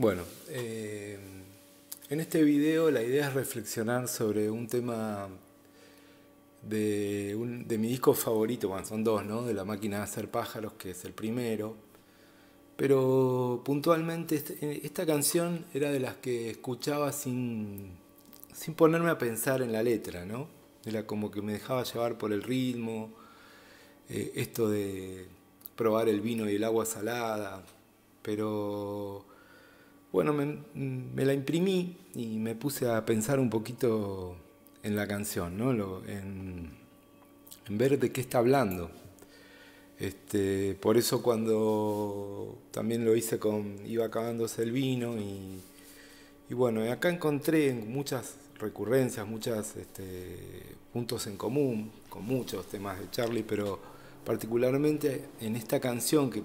Bueno, eh, en este video la idea es reflexionar sobre un tema de, mi disco favorito, bueno, son dos, ¿no? De la máquina de hacer pájaros, que es el primero. Pero puntualmente este, esta canción era de las que escuchaba sin, sin ponerme a pensar en la letra, ¿no? Era como que me dejaba llevar por el ritmo, eh, esto de probar el vino y el agua salada, pero bueno, me, la imprimí y me puse a pensar un poquito en la canción, ¿no? en, ver de qué está hablando. Este, por eso cuando también lo hice con iba acabándose el vino y, y bueno, acá encontré muchas recurrencias, muchos este, puntos en común con muchos temas de Charlie, pero particularmente en esta canción que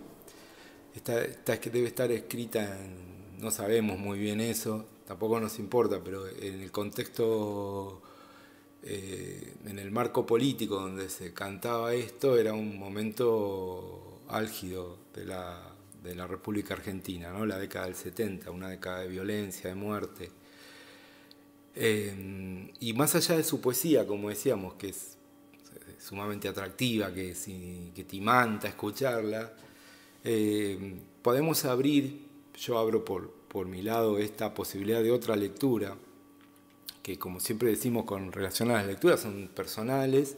está, está, debe estar escrita en no sabemos muy bien eso, tampoco nos importa, pero en el contexto, eh, en el marco político donde se cantaba esto, era un momento álgido de la, de la República Argentina, ¿no? la década del 70, una década de violencia, de muerte. Eh, y más allá de su poesía, como decíamos, que es sumamente atractiva, que, que te imanta escucharla, eh, podemos abrir yo abro por, por mi lado esta posibilidad de otra lectura, que como siempre decimos con relación a las lecturas son personales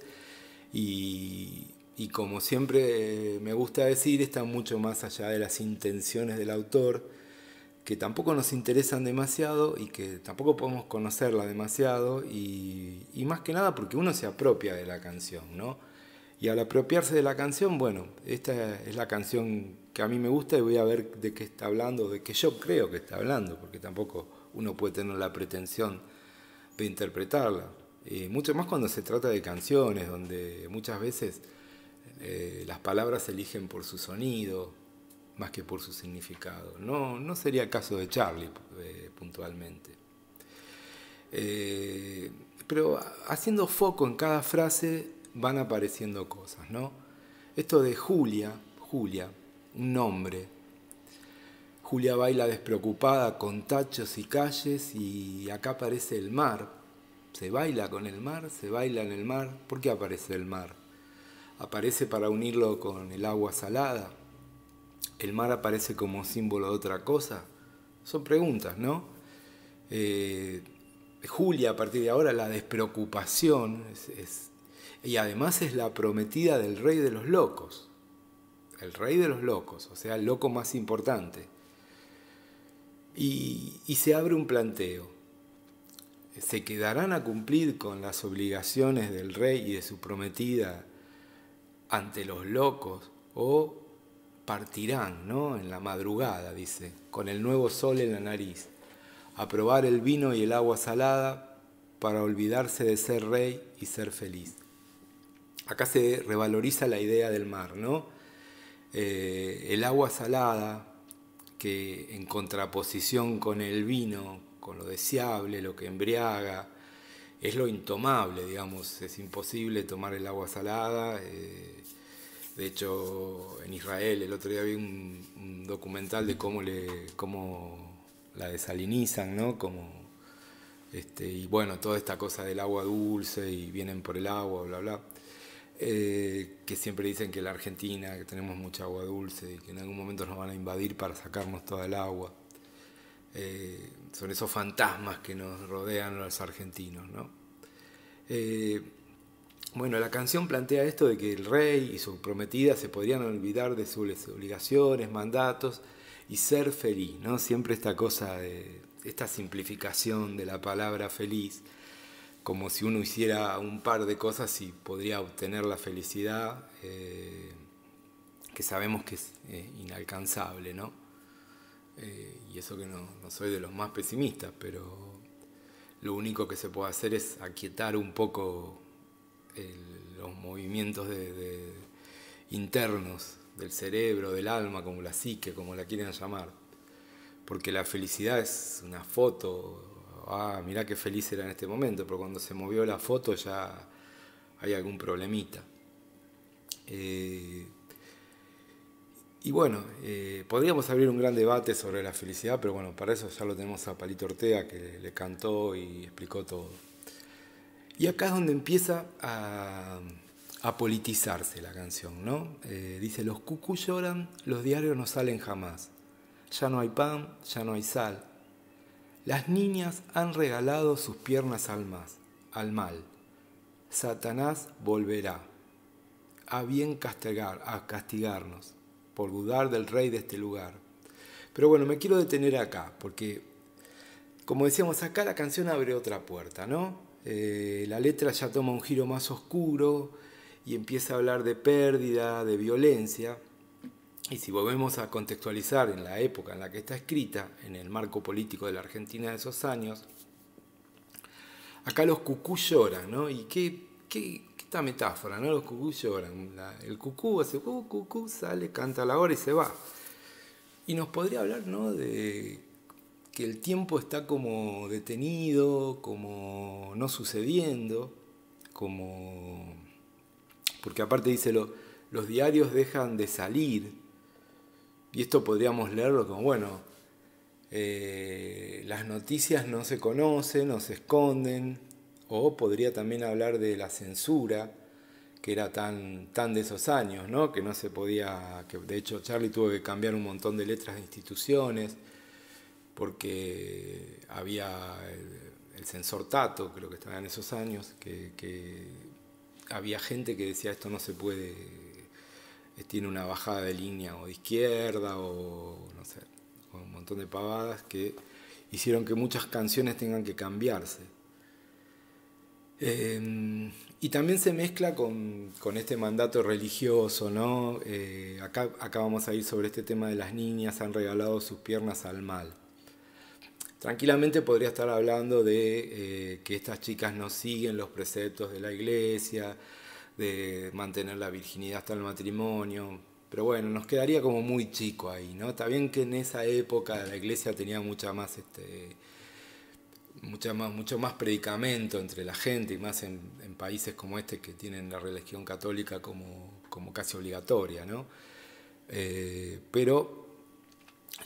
y, y como siempre me gusta decir, están mucho más allá de las intenciones del autor, que tampoco nos interesan demasiado y que tampoco podemos conocerla demasiado y, y más que nada porque uno se apropia de la canción, ¿no? Y al apropiarse de la canción, bueno, esta es la canción que a mí me gusta y voy a ver de qué está hablando, de qué yo creo que está hablando, porque tampoco uno puede tener la pretensión de interpretarla. Mucho más cuando se trata de canciones, donde muchas veces eh, las palabras se eligen por su sonido más que por su significado. No, no sería el caso de Charlie eh, puntualmente. Eh, pero haciendo foco en cada frase van apareciendo cosas, ¿no? Esto de Julia, Julia, nombre. Julia baila despreocupada con tachos y calles y acá aparece el mar. Se baila con el mar, se baila en el mar. ¿Por qué aparece el mar? Aparece para unirlo con el agua salada. El mar aparece como símbolo de otra cosa. Son preguntas, ¿no? Eh, Julia, a partir de ahora, la despreocupación es y además es la prometida del rey de los locos. El rey de los locos, o sea, el loco más importante. Y, se abre un planteo. ¿Se quedarán a cumplir con las obligaciones del rey y de su prometida ante los locos o partirán, ¿no? En la madrugada, dice, con el nuevo sol en la nariz, a probar el vino y el agua salada para olvidarse de ser rey y ser feliz acá se revaloriza la idea del mar, ¿no? Eh, el agua salada, que en contraposición con el vino, con lo deseable, lo que embriaga, es lo intomable, digamos, es imposible tomar el agua salada. Eh, de hecho, en Israel el otro día vi un, documental de cómo, le, cómo la desalinizan, ¿no? Como, este, y bueno, toda esta cosa del agua dulce y vienen por el agua, bla, bla. Eh, que siempre dicen que la Argentina, que tenemos mucha agua dulce y que en algún momento nos van a invadir para sacarnos toda el agua. Eh, son esos fantasmas que nos rodean los argentinos. ¿no? Eh, bueno, la canción plantea esto de que el rey y su prometida se podrían olvidar de sus obligaciones, mandatos y ser feliz, ¿no? Siempre esta cosa de esta simplificación de la palabra feliz como si uno hiciera un par de cosas y podría obtener la felicidad, eh, que sabemos que es eh, inalcanzable, ¿no? Eh, y eso que no, soy de los más pesimistas, pero lo único que se puede hacer es aquietar un poco los movimientos internos del cerebro, del alma, como la psique, como la quieren llamar. Porque la felicidad es una foto, ah, mirá qué feliz era en este momento, pero cuando se movió la foto ya hay algún problemita. Eh, y bueno, eh, podríamos abrir un gran debate sobre la felicidad, pero bueno, para eso ya lo tenemos a Palito Ortega que le cantó y explicó todo. Y acá es donde empieza a, politizarse la canción, ¿no? Eh, dice, los cucú lloran, los diarios no salen jamás. Ya no hay pan, ya no hay sal. Las niñas han regalado sus piernas al, más, al mal. Satanás volverá a bien castigar, a castigarnos por dudar del rey de este lugar. Pero bueno, me quiero detener acá, porque como decíamos acá, la canción abre otra puerta, ¿no? Eh, la letra ya toma un giro más oscuro y empieza a hablar de pérdida, de violencia. Y si volvemos a contextualizar en la época en la que está escrita, en el marco político de la Argentina de esos años, acá los cucú lloran, ¿no? ¿Y qué, qué, esta metáfora, ¿no? Los cucú lloran. el cucú hace cucú, cucú, sale, canta la hora y se va. Y nos podría hablar, ¿no? De que el tiempo está como detenido, como no sucediendo, como... Porque aparte dice, los diarios dejan de salir. Y esto podríamos leerlo como, bueno, eh, las noticias no se conocen, no se esconden, o podría también hablar de la censura, que era tan, tan de esos años, ¿no? que no se podía, que de hecho Charlie tuvo que cambiar un montón de letras de instituciones, porque había el, censor Tato, creo que estaba en esos años, que, había gente que decía esto no se puede, tiene una bajada de línea o de izquierda o no sé, un montón de pavadas que hicieron que muchas canciones tengan que cambiarse. Em, y también se mezcla con, este mandato religioso, ¿no? Eh, acá, vamos a ir sobre este tema de las niñas han regalado sus piernas al mal. Tranquilamente podría estar hablando de eh, que estas chicas no siguen los preceptos de la iglesia, de mantener la virginidad hasta el matrimonio, pero bueno, nos quedaría como muy chico ahí, ¿no? Está bien que en esa época la iglesia tenía mucha más este, mucha más, mucho más predicamento entre la gente y más en, países como este que tienen la religión católica como, como casi obligatoria. ¿no? Eh, pero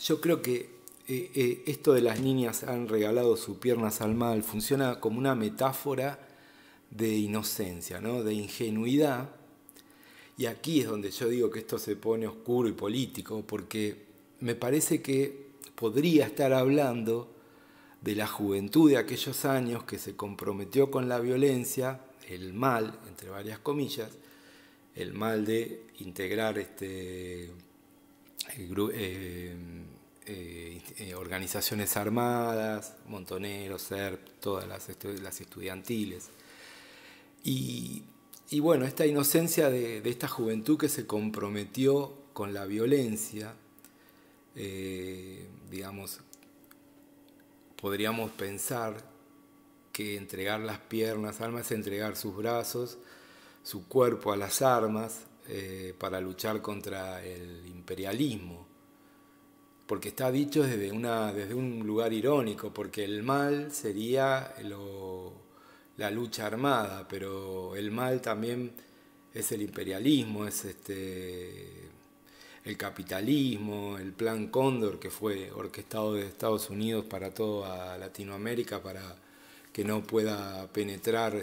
yo creo que eh, eh, esto de las niñas han regalado sus piernas al mal funciona como una metáfora de inocencia, ¿no? de ingenuidad. Y aquí es donde yo digo que esto se pone oscuro y político, porque me parece que podría estar hablando de la juventud de aquellos años que se comprometió con la violencia, el mal, entre varias comillas, el mal de integrar este, eh, eh, eh, organizaciones armadas, Montoneros, SERP, todas las, las estudiantiles. Y, bueno, esta inocencia de, esta juventud que se comprometió con la violencia, digamos, podríamos pensar que entregar las piernas armas es entregar sus brazos, su cuerpo a las armas eh, para luchar contra el imperialismo. Porque está dicho desde, una, desde un lugar irónico, porque el mal sería la lucha armada, pero el mal también es el imperialismo, es este, el capitalismo, el plan Cóndor que fue orquestado de Estados Unidos para toda Latinoamérica para que no pueda penetrar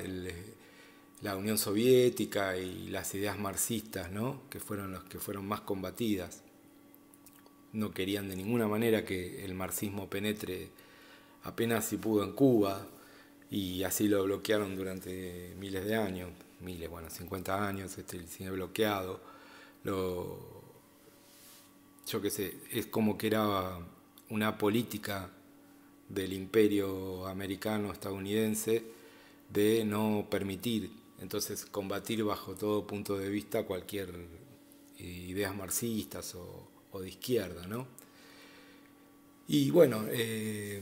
la Unión Soviética y las ideas marxistas, ¿no? que fueron las que fueron más combatidas. No querían de ninguna manera que el marxismo penetre apenas si pudo en Cuba y así lo bloquearon durante miles de años, miles, bueno, 50 años, este, el cine bloqueado. Lo, yo qué sé, es como que era una política del imperio americano estadounidense de no permitir, entonces combatir bajo todo punto de vista cualquier eh, ideas marxistas o, de izquierda, ¿no? Y bueno, eh,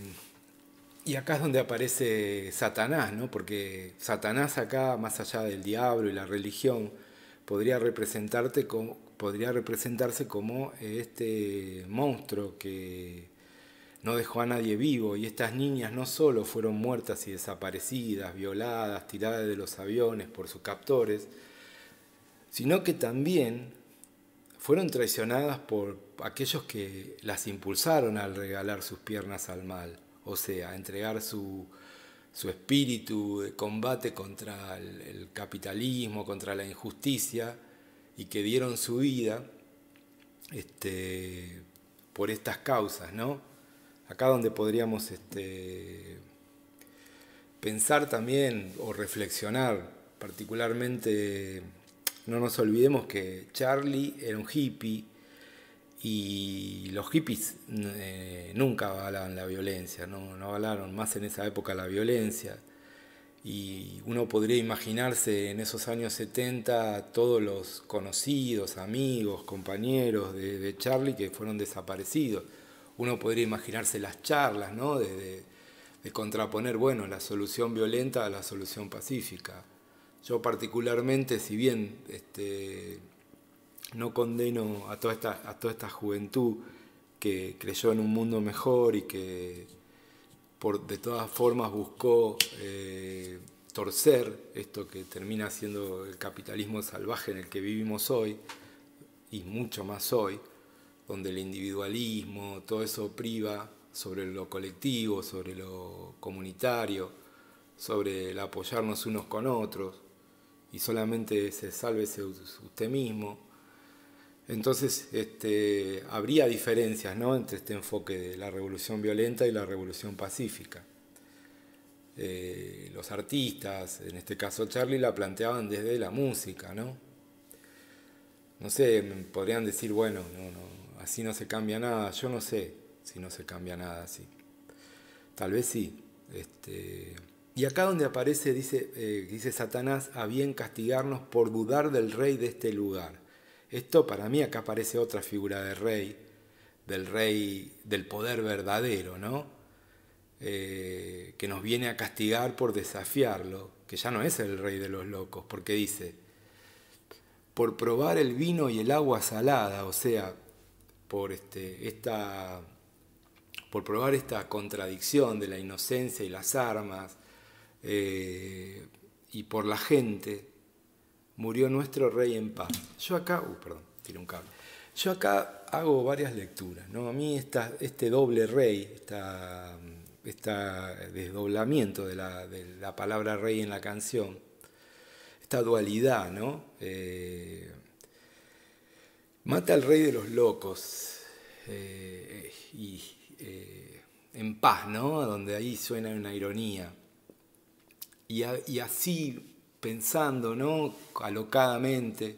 y acá es donde aparece Satanás, ¿no? Porque Satanás acá, más allá del diablo y la religión, podría representarte como, podría representarse como este monstruo que no dejó a nadie vivo y estas niñas no solo fueron muertas y desaparecidas, violadas, tiradas de los aviones por sus captores, sino que también fueron traicionadas por aquellos que las impulsaron al regalar sus piernas al mal, o sea, entregar su, su espíritu de combate contra el, capitalismo, contra la injusticia, y que dieron su vida este, por estas causas, ¿no? Acá donde podríamos este, pensar también o reflexionar, particularmente, no nos olvidemos que Charlie era un hippie y los hippies eh, nunca avalaban la violencia, no, no avalaron más en esa época la violencia. Y uno podría imaginarse en esos años 70 todos los conocidos, amigos, compañeros de, Charlie que fueron desaparecidos. Uno podría imaginarse las charlas, ¿no? De, de contraponer, bueno, la solución violenta a la solución pacífica. Yo particularmente, si bien este, no condeno a toda, esta, a toda esta juventud que creyó en un mundo mejor y que por, de todas formas buscó eh, torcer esto que termina siendo el capitalismo salvaje en el que vivimos hoy, y mucho más hoy, donde el individualismo, todo eso priva sobre lo colectivo, sobre lo comunitario, sobre el apoyarnos unos con otros, y solamente se salve usted mismo, entonces, este, habría diferencias ¿no? entre este enfoque de la revolución violenta y la revolución pacífica. Eh, los artistas, en este caso Charlie, la planteaban desde la música, ¿no? No sé, podrían decir, bueno, así no se cambia nada. Yo no sé si no se cambia nada así. Tal vez sí. Este, y acá donde aparece, dice, eh, dice Satanás, a bien castigarnos por dudar del rey de este lugar. Esto para mí acá aparece otra figura de rey, del rey del poder verdadero, ¿no? Eh, que nos viene a castigar por desafiarlo, que ya no es el rey de los locos, porque dice, por probar el vino y el agua salada, o sea, por, este, esta, por probar esta contradicción de la inocencia y las armas, eh, y por la gente, murió nuestro rey en paz. Yo acá, uh, perdón, tiro un cable. Yo acá hago varias lecturas, ¿no? A mí esta, este doble rey, este desdoblamiento de la, palabra rey en la canción, esta dualidad, ¿no? Eh, mata al rey de los locos eh, y eh, en paz, ¿no? Donde ahí suena una ironía. Y así pensando, ¿no? Alocadamente.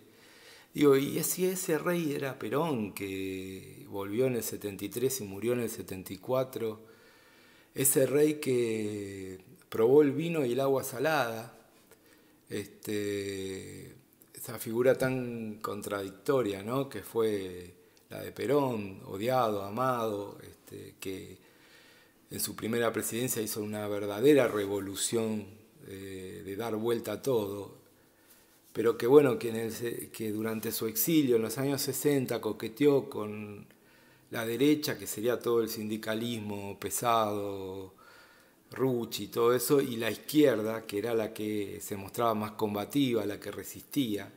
Digo, y si ese rey era Perón, que volvió en el 73 y murió en el 74, ese rey que probó el vino y el agua salada, este, esa figura tan contradictoria, ¿no? Que fue la de Perón, odiado, amado, este, que en su primera presidencia hizo una verdadera revolución de, dar vuelta a todo, pero que bueno, que, que durante su exilio en los años 60 coqueteó con la derecha, que sería todo el sindicalismo pesado, Rucci, todo eso, y la izquierda, que era la que se mostraba más combativa, la que resistía,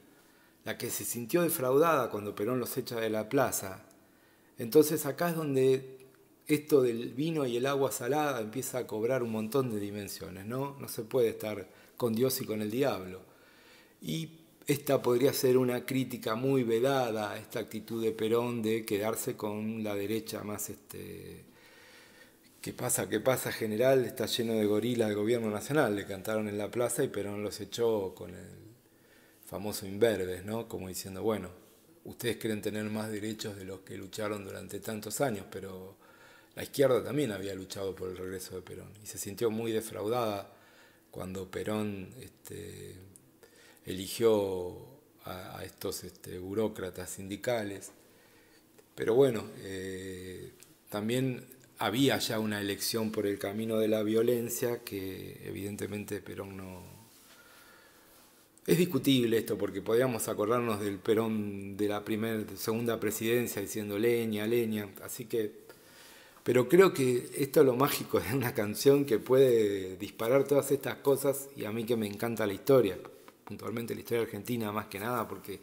la que se sintió defraudada cuando Perón los echa de la plaza. Entonces acá es donde esto del vino y el agua salada empieza a cobrar un montón de dimensiones, ¿no? No se puede estar con Dios y con el diablo. Y esta podría ser una crítica muy vedada esta actitud de Perón de quedarse con la derecha más este ¿Qué pasa? ¿Qué pasa? General está lleno de gorilas del gobierno nacional. Le cantaron en la plaza y Perón los echó con el famoso imberbes, ¿no? Como diciendo, bueno, ustedes quieren tener más derechos de los que lucharon durante tantos años, pero la izquierda también había luchado por el regreso de Perón y se sintió muy defraudada cuando Perón este, eligió a, estos este, burócratas sindicales. Pero bueno, eh, también había ya una elección por el camino de la violencia que evidentemente Perón no... Es discutible esto porque podríamos acordarnos del Perón de la primera, segunda presidencia diciendo leña, leña, así que pero creo que esto es lo mágico de una canción que puede disparar todas estas cosas y a mí que me encanta la historia, puntualmente la historia argentina más que nada, porque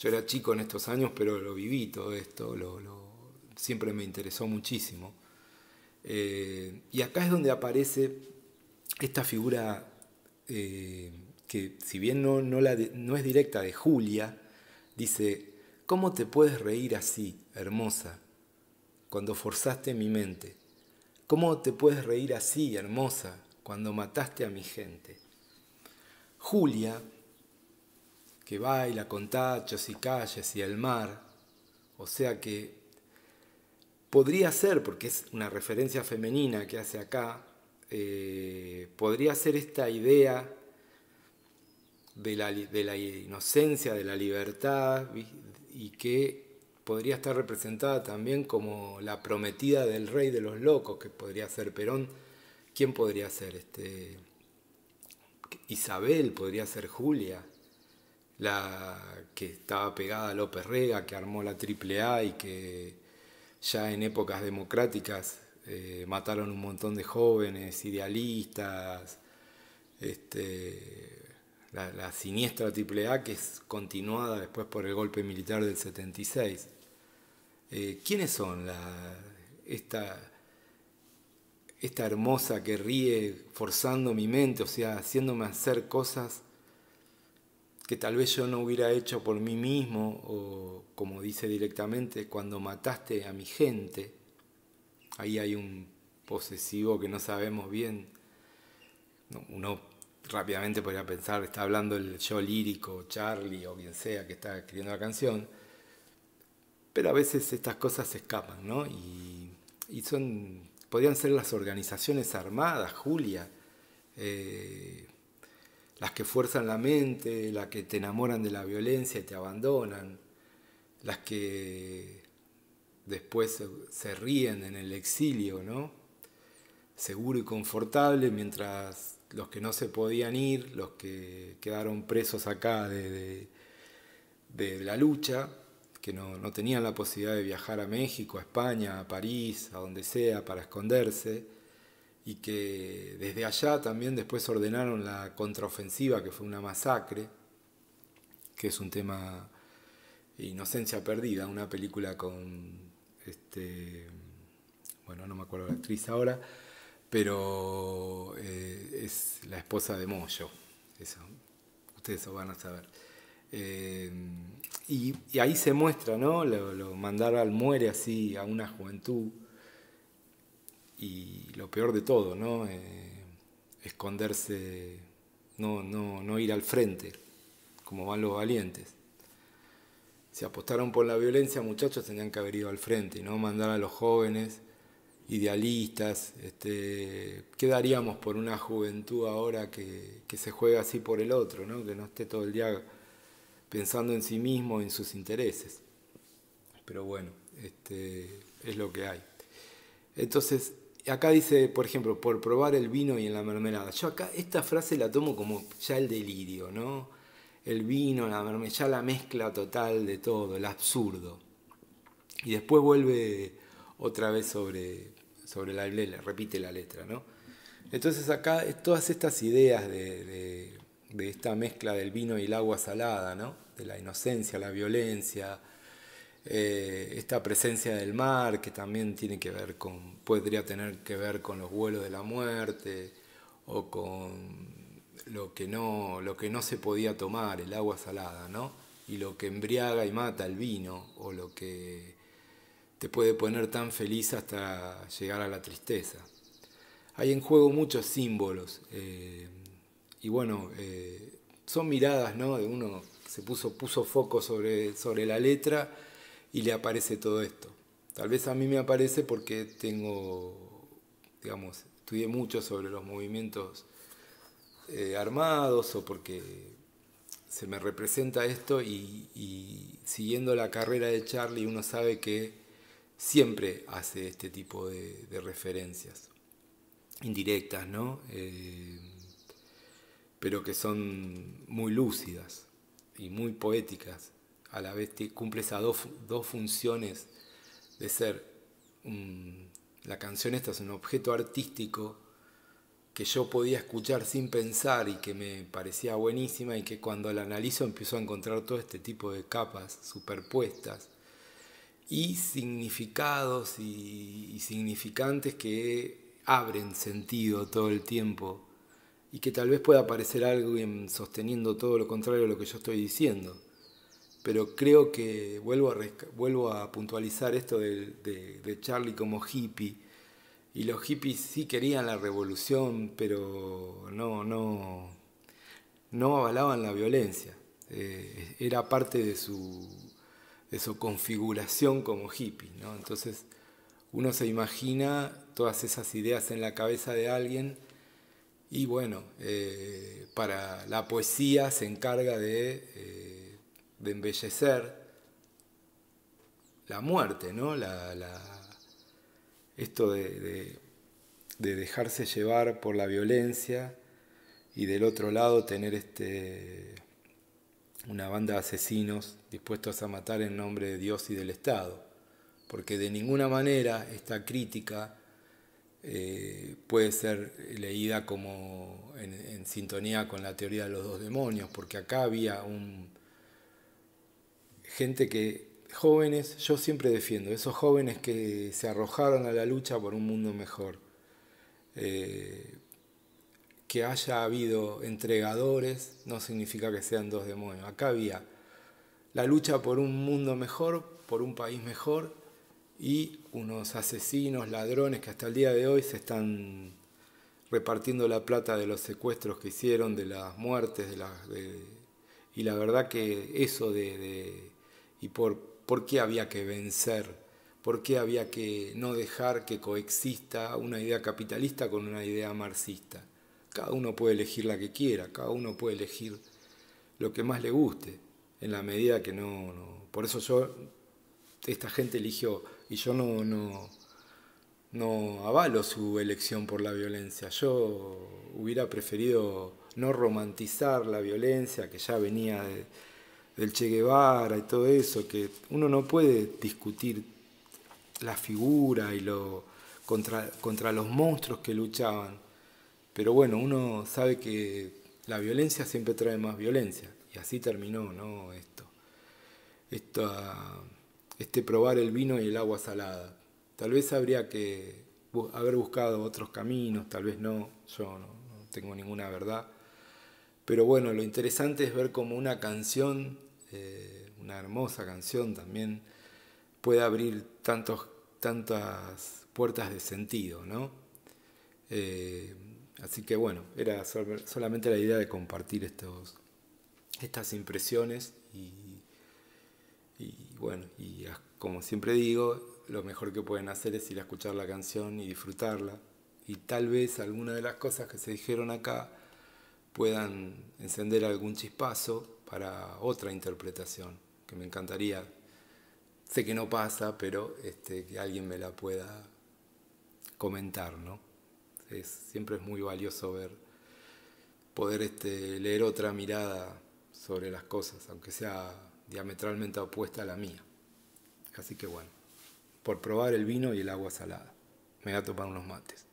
Yo era chico en estos años, pero lo viví todo esto, lo, siempre me interesó muchísimo. Eh, y acá es donde aparece esta figura eh, que, si bien no, no, es directa de Julia, dice, ¿cómo te puedes reír así, hermosa, cuando forzaste mi mente? ¿Cómo te puedes reír así, hermosa, cuando mataste a mi gente? Julia que baila con tachos y calles y el mar. O sea que podría ser, porque es una referencia femenina que hace acá, eh, podría ser esta idea de la, de la, inocencia, de la libertad, y que podría estar representada también como la prometida del rey de los locos, que podría ser Perón. ¿Quién podría ser? Este, Isabel, podría ser Julia la que estaba pegada a López Rega, que armó la AAA y que ya en épocas democráticas eh, mataron un montón de jóvenes, idealistas, este, la, siniestra AAA que es continuada después por el golpe militar del 76. Eh, ¿Quiénes son esta, esta hermosa que ríe forzando mi mente, o sea, haciéndome hacer cosas que tal vez yo no hubiera hecho por mí mismo, o como dice directamente, cuando mataste a mi gente, ahí hay un posesivo que no sabemos bien. Uno rápidamente podría pensar, está hablando el yo lírico, Charlie o quien sea que está escribiendo la canción, pero a veces estas cosas se escapan, ¿no? Y, son, podrían ser las organizaciones armadas, Julia, eh, las que fuerzan la mente, las que te enamoran de la violencia y te abandonan, las que después se, ríen en el exilio, ¿no? Seguro y confortable, mientras los que no se podían ir, los que quedaron presos acá de, la lucha, que no, no, tenían la posibilidad de viajar a México, a España, a París, a donde sea, para esconderse, y que desde allá también después ordenaron la contraofensiva, que fue una masacre, que es un tema Inocencia Perdida, una película con, este, bueno, no me acuerdo la actriz ahora, pero eh, es la esposa de Moyo, eso, ustedes lo van a saber. Eh, y, ahí se muestra, ¿no? Lo, mandar al muere así a una juventud y lo peor de todo, ¿no? Eh, esconderse, no, no, no ir al frente, como van los valientes. Si apostaron por la violencia, muchachos, tenían que haber ido al frente, no mandar a los jóvenes idealistas. Este, ¿Qué daríamos por una juventud ahora que, que, se juega así por el otro, ¿no? que no esté todo el día pensando en sí mismo, en sus intereses? Pero bueno, este, es lo que hay. Entonces, acá dice, por ejemplo, por probar el vino y en la mermelada. Yo acá esta frase la tomo como ya el delirio, ¿no? El vino, la mermelada, ya la mezcla total de todo, el absurdo. Y después vuelve otra vez sobre, sobre la letra, repite la letra, ¿no? Entonces acá todas estas ideas de, de esta mezcla del vino y el agua salada, ¿no? De la inocencia, la violencia, eh, esta presencia del mar que también tiene que ver con, podría tener que ver con los vuelos de la muerte o con lo que no, lo que no se podía tomar, el agua salada, ¿no? Y lo que embriaga y mata el vino, o lo que te puede poner tan feliz hasta llegar a la tristeza. Hay en juego muchos símbolos, eh, y bueno, eh, son miradas, ¿no? De uno se puso, puso foco sobre, sobre la letra y le aparece todo esto. Tal vez a mí me aparece porque tengo, digamos, estudié mucho sobre los movimientos eh, armados o porque se me representa esto y, siguiendo la carrera de Charlie uno sabe que siempre hace este tipo de, referencias indirectas, ¿no? Eh, pero que son muy lúcidas y muy poéticas. A la vez cumple esas dos, funciones de ser la canción esta es un objeto artístico que yo podía escuchar sin pensar y que me parecía buenísima y que cuando la analizo empiezo a encontrar todo este tipo de capas superpuestas y significados y, significantes que abren sentido todo el tiempo y que tal vez pueda parecer algo sosteniendo todo lo contrario de lo que yo estoy diciendo. Pero creo que vuelvo a, vuelvo a puntualizar esto de, de Charlie como hippie y los hippies sí querían la revolución, pero no, no, no avalaban la violencia. Eh, era parte de su, de su configuración como hippie. ¿no? Entonces uno se imagina todas esas ideas en la cabeza de alguien y bueno, eh, para la poesía se encarga de, eh, de embellecer la muerte, ¿no? la, esto de, dejarse llevar por la violencia y del otro lado tener este, una banda de asesinos dispuestos a matar en nombre de Dios y del Estado. Porque de ninguna manera esta crítica eh, puede ser leída como en, sintonía con la teoría de los dos demonios, porque acá había un, gente que jóvenes, yo siempre defiendo, esos jóvenes que se arrojaron a la lucha por un mundo mejor. Eh, que haya habido entregadores no significa que sean dos demonios. Acá había la lucha por un mundo mejor, por un país mejor, y unos asesinos, ladrones que hasta el día de hoy se están repartiendo la plata de los secuestros que hicieron, de las muertes, de las, y la verdad que eso de y por ¿Por qué había que vencer? ¿Por qué había que no dejar que coexista una idea capitalista con una idea marxista? Cada uno puede elegir la que quiera, cada uno puede elegir lo que más le guste, en la medida que no... Por eso yo, esta gente eligió, y yo no, no, no avalo su elección por la violencia. Yo hubiera preferido no romantizar la violencia que ya venía de del Che Guevara y todo eso, que uno no puede discutir la figura y lo contra, contra los monstruos que luchaban. Pero bueno, uno sabe que la violencia siempre trae más violencia. Y así terminó, ¿no? Esto este probar el vino y el agua salada. Tal vez habría que haber buscado otros caminos, tal vez no, yo no, tengo ninguna verdad. Pero bueno, lo interesante es ver cómo una canción eh, una hermosa canción también puede abrir tantos, tantas puertas de sentido, ¿no? Eh, así que bueno, era solamente la idea de compartir estos, estas impresiones y, y bueno, y como siempre digo, lo mejor que pueden hacer es ir a escuchar la canción y disfrutarla. Y tal vez alguna de las cosas que se dijeron acá puedan encender algún chispazo para otra interpretación, que me encantaría. Sé que no pasa, pero este, que alguien me la pueda comentar, ¿no? Es, siempre es muy valioso ver, poder este, leer otra mirada sobre las cosas, aunque sea diametralmente opuesta a la mía. Así que bueno, por probar el vino y el agua salada. Me voy a topar unos mates.